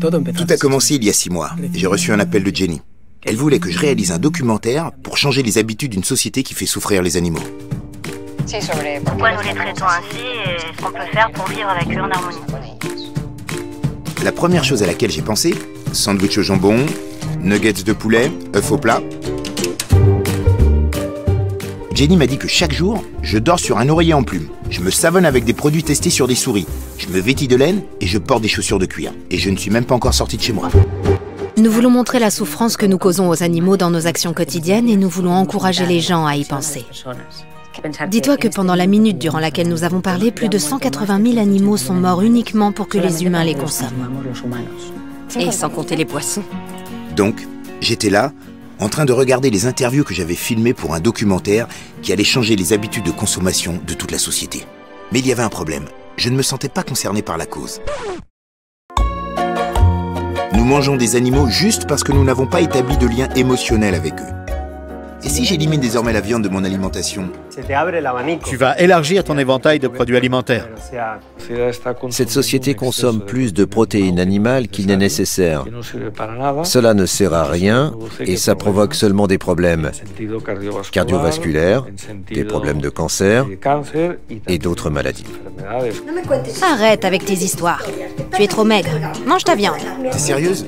Tout a commencé il y a six mois. J'ai reçu un appel de Jenny. Elle voulait que je réalise un documentaire pour changer les habitudes d'une société qui fait souffrir les animaux. Pourquoi nous les traitons ainsi et ce qu'on peut faire pour vivre avec eux en harmonie La première chose à laquelle j'ai pensé, sandwich au jambon, nuggets de poulet, œufs au plat. Jenny m'a dit que chaque jour, je dors sur un oreiller en plume. Je me savonne avec des produits testés sur des souris. Je me vêtis de laine et je porte des chaussures de cuir. Et je ne suis même pas encore sorti de chez moi. Nous voulons montrer la souffrance que nous causons aux animaux dans nos actions quotidiennes et nous voulons encourager les gens à y penser. Dis-toi que pendant la minute durant laquelle nous avons parlé, plus de 180 000 animaux sont morts uniquement pour que les humains les consomment. Et sans compter les poissons. Donc, j'étais là, en train de regarder les interviews que j'avais filmées pour un documentaire qui allait changer les habitudes de consommation de toute la société. Mais il y avait un problème. Je ne me sentais pas concerné par la cause. Nous mangeons des animaux juste parce que nous n'avons pas établi de lien émotionnel avec eux. Et si j'élimine désormais la viande de mon alimentation Tu vas élargir ton éventail de produits alimentaires. Cette société consomme plus de protéines animales qu'il n'est nécessaire. Cela ne sert à rien et ça provoque seulement des problèmes cardiovasculaires, des problèmes de cancer et d'autres maladies. Arrête avec tes histoires. Tu es trop maigre. Mange ta viande. T'es sérieuse?